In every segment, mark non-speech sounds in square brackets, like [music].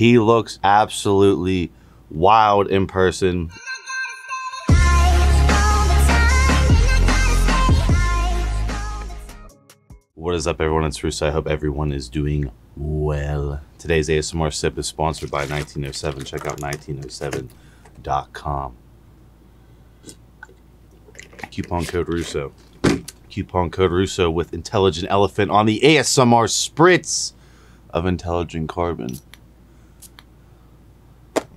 He looks absolutely wild in person. What is up, everyone? It's Russo. I hope everyone is doing well. Today's ASMR sip is sponsored by 1907. Check out 1907.com. Coupon code Russo. Coupon code Russo with Intelligent Elephant on the ASMR spritz of Intelligent Carbon.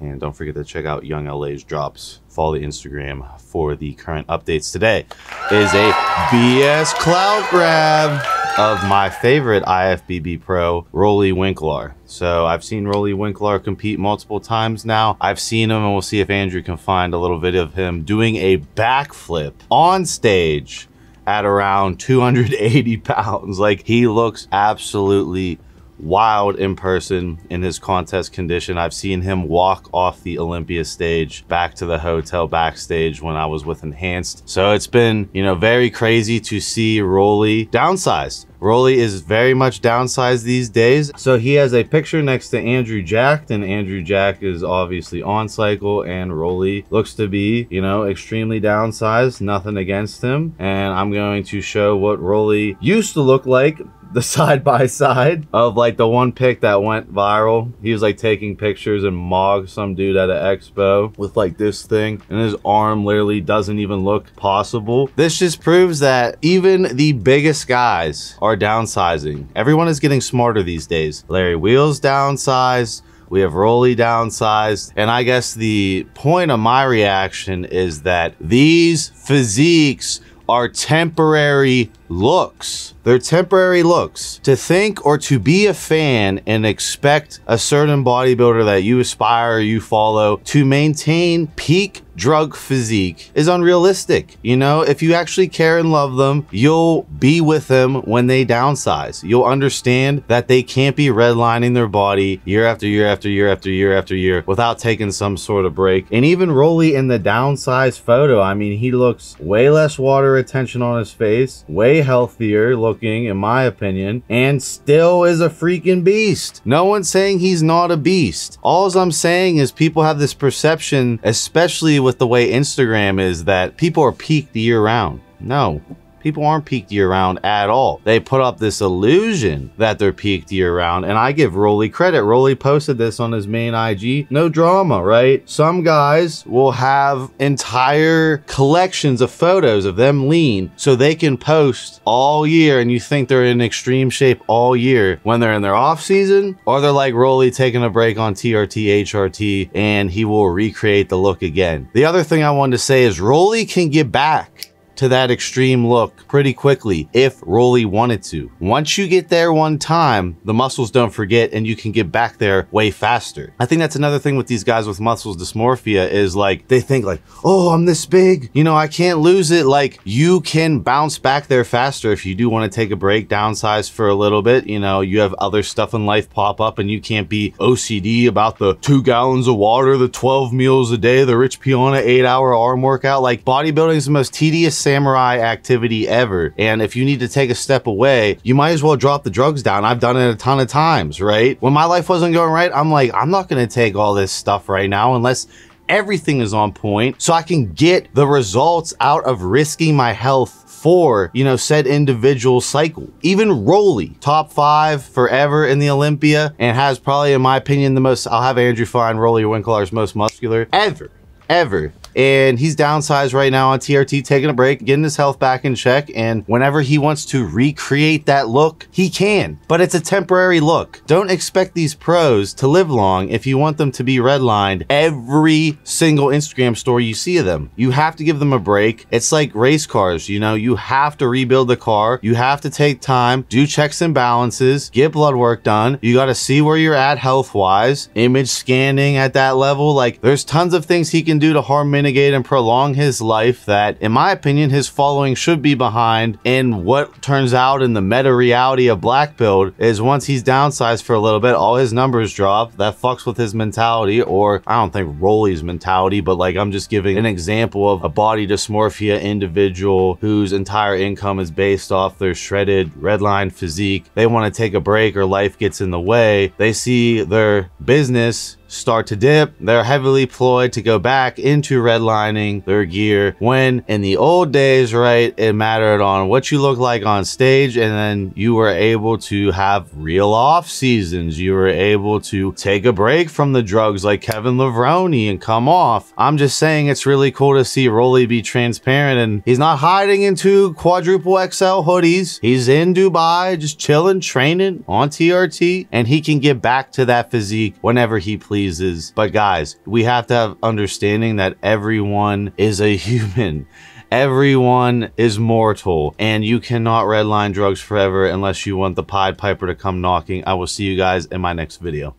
And don't forget to check out Young LA's drops. Follow the Instagram for the current updates. Today is a BS cloud grab of my favorite IFBB pro, Roelly Winklaar. So I've seen Roelly Winklaar compete multiple times now. I've seen him and we'll see if Andrew can find a little video of him doing a backflip on stage at around 280 pounds. Like he looks absolutely wild in person in his contest condition. I've seen him walk off the Olympia stage back to the hotel backstage when I was with Enhanced. So it's been, you know, very crazy to see Roelly downsized. Roelly is very much downsized these days. So he has a picture next to Andrew Jacked, and Andrew Jacked is obviously on cycle, and Roelly looks to be, you know, extremely downsized. Nothing against him. And I'm going to show what Roelly used to look like the side by side of like the one pic that went viral. He was like taking pictures and mogged some dude at an expo with like this thing and his arm literally doesn't even look possible. This just proves that even the biggest guys are downsizing. Everyone is getting smarter these days. Larry Wheels downsized. We have Roelly downsized. And I guess the point of my reaction is that these physiques are temporary looks. They're temporary looks. To think or to be a fan and expect a certain bodybuilder that you aspire, you follow to maintain peak drug physique is unrealistic. You know, if you actually care and love them, you'll be with them when they downsize. You'll understand that they can't be redlining their body year after year after year after year after year without taking some sort of break. And even Roelly in the downsized photo, I mean, he looks way less water retention on his face, way healthier looking, in my opinion, and still is a freaking beast. No one's saying he's not a beast. All I'm saying is people have this perception, especially with the way Instagram is, that people are peaked year round. No, people aren't peaked year round at all. They put up this illusion that they're peaked year round, and I give Roelly credit. Roelly posted this on his main IG. No drama, right? Some guys will have entire collections of photos of them lean so they can post all year, and you think they're in extreme shape all year when they're in their off season, or they're like Roelly taking a break on TRT, HRT, and he will recreate the look again. The other thing I wanted to say is Roelly can get back to that extreme look pretty quickly if Roelly wanted to. Once you get there one time, the muscles don't forget and you can get back there way faster. I think that's another thing with these guys with muscles dysmorphia is like they think like, oh, I'm this big, you know, I can't lose it. Like you can bounce back there faster if you do want to take a break, downsize for a little bit. You know, you have other stuff in life pop up and you can't be OCD about the two gallons of water, the 12 meals a day, the Rich Piana eight hour arm workout. Like bodybuilding is the most tedious samurai activity ever. And if you need to take a step away, you might as well drop the drugs down. I've done it a ton of times, right? When my life wasn't going right, I'm like, I'm not going to take all this stuff right now unless everything is on point so I can get the results out of risking my health for, you know, said individual cycle. Even Roelly, top five forever in the Olympia and has probably, in my opinion, the most, I'll have Andrew find Roelly Winklaar's most muscular ever, ever and he's downsized right now on TRT, taking a break, getting his health back in check. And whenever he wants to recreate that look, he can, but it's a temporary look. Don't expect these pros to live long if you want them to be redlined every single Instagram story you see of them. You have to give them a break. It's like race cars, you know, you have to rebuild the car. You have to take time, do checks and balances, get blood work done. You got to see where you're at health wise, image scanning at that level. Like there's tons of things he can do to harm mitigate and prolong his life that, in my opinion, his following should be behind. And what turns out in the meta reality of Black Build is once he's downsized for a little bit, all his numbers drop. That fucks with his mentality, or I don't think Roelly's mentality, but like I'm just giving an example of a body dysmorphia individual whose entire income is based off their shredded redline physique. They want to take a break or life gets in the way. They see their business start to dip, they're heavily ployed to go back into redlining their gear. When in the old days, right, it mattered on what you look like on stage, and then you were able to have real off seasons. You were able to take a break from the drugs like Kevin Levrone and come off. I'm just saying it's really cool to see Roelly be transparent and he's not hiding into quadruple XL hoodies. He's in Dubai, just chilling, training on TRT, and he can get back to that physique whenever he pleases but guys, we have to have understanding that everyone is a [laughs] human. Everyone is mortal, and you cannot redline drugs forever unless you want the Pied Piper to come knocking. I will see you guys in my next video.